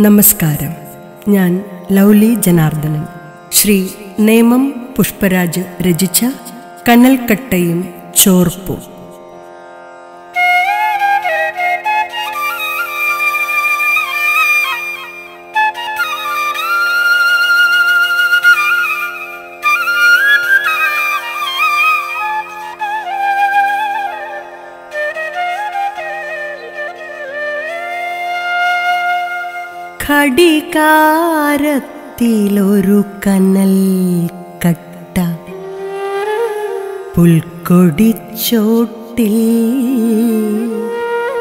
നമസ്കാരം. ഞാൻ ലൗലി ജനാർദ്ദനൻ. ശ്രീ നേമം പുഷ്പരാജ് രചിച്ച കനൽക്കട്ടയും ചോർപ്പും. ഘടികാരത്തിലൊരു കനൽ കട്ട. പുൽക്കൊടിച്ചോട്ടിൽ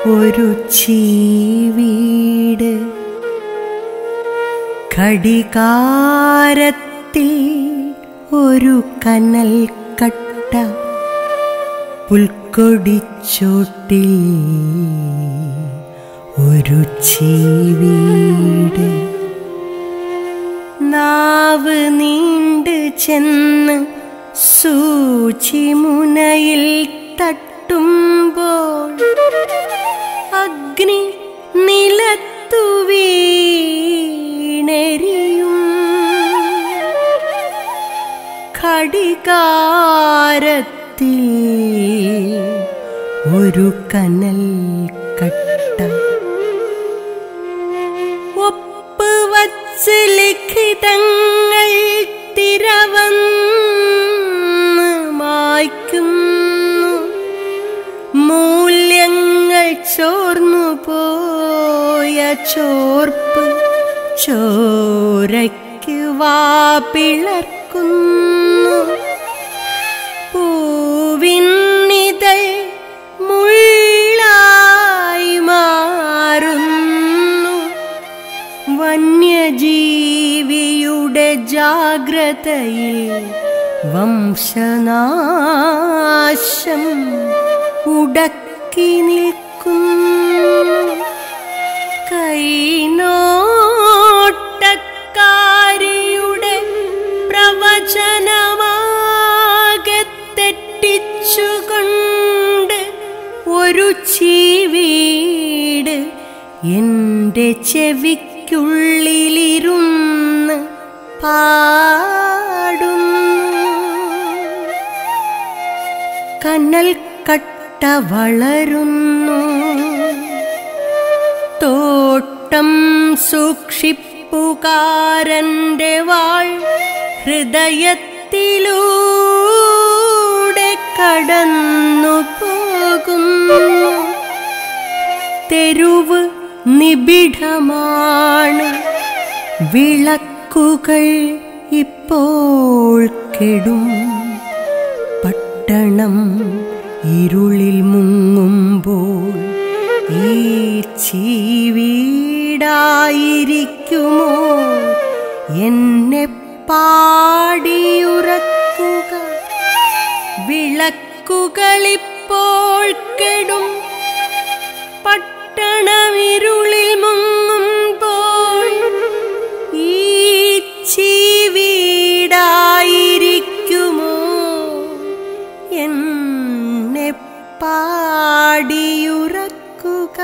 ഒരു ചീവീട്. ഘടികാരത്തിൽ ഒരു കനൽ കട്ട. പുൽക്കൊടിച്ചോട്ടിൽ ഒരു ചീവീട്. നാവ് നീണ്ട് ചെന്ന് സൂചിമുനയിൽ തട്ടുമ്പോൾ അഗ്നി നിലത്തു വീണെരിയും. ഘടികാരത്തിൽ ഒരു കനൽ വച്ച് ലിഖിതങ്ങൾ മായ്ക്കുന്നു. മൂല്യങ്ങൾ ചോർന്നു പോയ ചോർപ്പ് ചോരയ്ക്ക് വാ പിളർക്കുന്നു. വന്യജീവിയുടെ ജാഗ്രതയെ വംശനാശം ഉടക്കി നിൽക്കും കൈനോട്ടക്കാരിയുടെ പ്രവചനമാകെ തെറ്റിച്ചുകൊണ്ട് ഒരു ചീവീട് എന്റെ ചെവിക്കുള്ളിലിരുന്ന് പാടും കനൽ കട്ട വളരുന്നു. തോട്ടം സൂക്ഷിപ്പുകാരന്റെ വാൾ ഹൃദയത്തിലൂടെ കടന്നു പോകുന്നു തെരുവ് നിബിഡമാണ്. വിളക്കുകൾ ഇപ്പോൾ കെടും. പട്ടണം ഇരുളിൽ മുങ്ങുമ്പോൾ ഈ ചീവീടായിരിക്കുമോ? എന്നെ പാടിയുറക്കുക. വിളക്കുകളിപ്പോൾ കെടും. പട്ടണമിരുളിൽ മുങ്ങുമ്പോൾ ഈ ചീവീടായിരിക്കുമോ? എന്നെ പാടിയുറക്കുക.